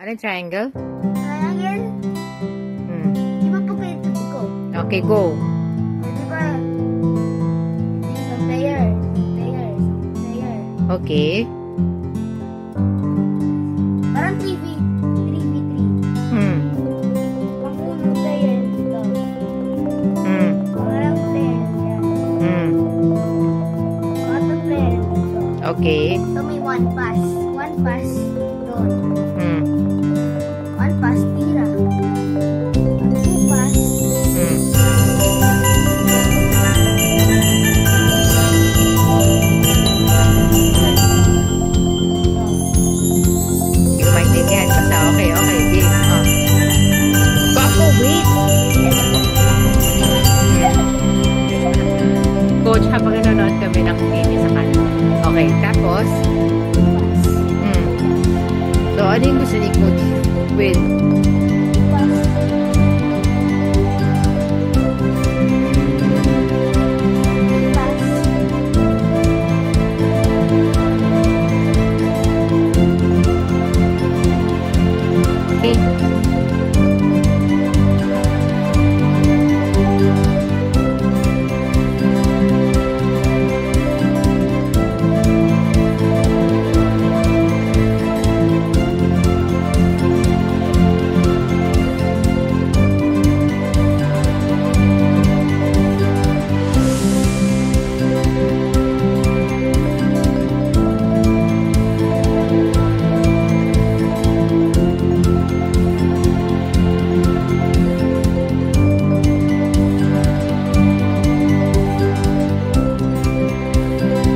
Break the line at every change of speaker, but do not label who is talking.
Ano triangle?
Triangle.
Hmm.
Di ba po kayo ko?
Okay, go.
Di ba? Isang player. Player. Player.
Okay.
Parang 3v. 3v3.
Hmm.
Ang unang player.
Hmm.
Pangalang player.
Hmm.
Pangatlong player.
Okay.
So may one pass. One pass doon.
Okay, tapos? Hmm. So, ano yung gusto ni Coach? Win.